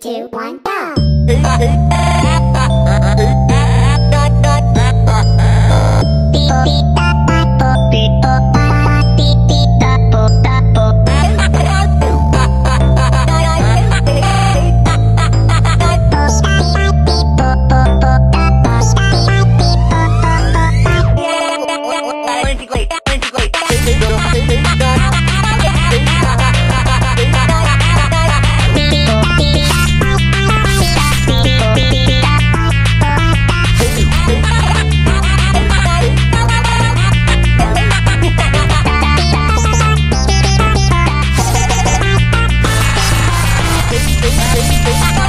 two, one, go! Beep, Thank you.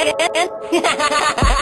querer.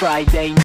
Friday